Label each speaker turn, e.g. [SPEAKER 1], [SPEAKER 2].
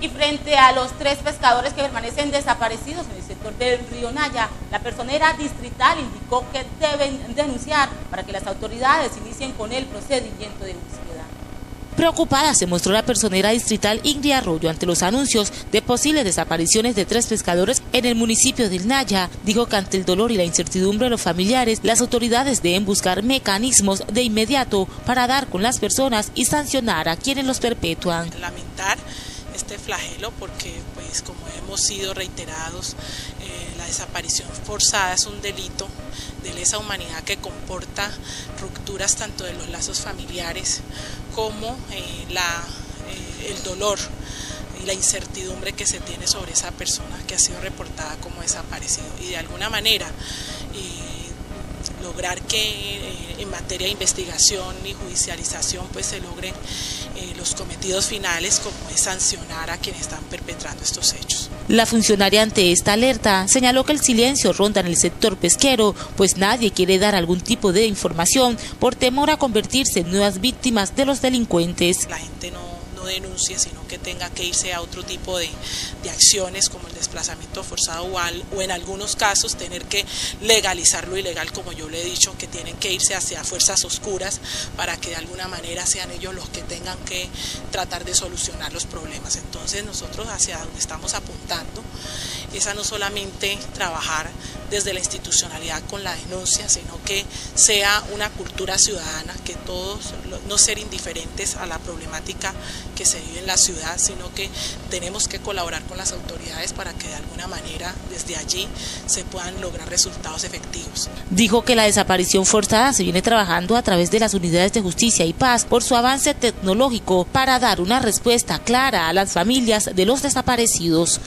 [SPEAKER 1] Y frente a los tres pescadores que permanecen desaparecidos en el sector del río Naya, la personera distrital indicó que deben denunciar para que las autoridades inicien con el procedimiento de búsqueda.
[SPEAKER 2] Preocupada se mostró la personera distrital Ingrid Arroyo ante los anuncios de posibles desapariciones de tres pescadores en el municipio del Naya. Dijo que ante el dolor y la incertidumbre de los familiares, las autoridades deben buscar mecanismos de inmediato para dar con las personas y sancionar a quienes los perpetúan.
[SPEAKER 3] Lamentar este flagelo porque pues como hemos sido reiterados eh, la desaparición forzada es un delito de lesa humanidad que comporta rupturas tanto de los lazos familiares como eh, la, eh, el dolor y la incertidumbre que se tiene sobre esa persona que ha sido reportada como desaparecido. Y de alguna manera lograr que eh, en materia de investigación y judicialización pues se logren eh, los cometidos finales como es sancionar a quienes están perpetrando estos hechos.
[SPEAKER 2] La funcionaria ante esta alerta señaló que el silencio ronda en el sector pesquero, pues nadie quiere dar algún tipo de información por temor a convertirse en nuevas víctimas de los delincuentes.
[SPEAKER 3] La gente no denuncie, sino que tenga que irse a otro tipo de, acciones como el desplazamiento forzado o, o en algunos casos tener que legalizar lo ilegal, como yo le he dicho, que tienen que irse hacia fuerzas oscuras para que de alguna manera sean ellos los que tengan que tratar de solucionar los problemas. Entonces nosotros hacia donde estamos apuntando es a no solamente trabajar desde la institucionalidad con la denuncia, sino que sea una cultura ciudadana, que todos no ser indiferentes a la problemática que se vive en la ciudad, sino que tenemos que colaborar con las autoridades para que de alguna manera desde allí se puedan lograr resultados efectivos.
[SPEAKER 2] Dijo que la desaparición forzada se viene trabajando a través de las unidades de justicia y paz por su avance tecnológico para dar una respuesta clara a las familias de los desaparecidos.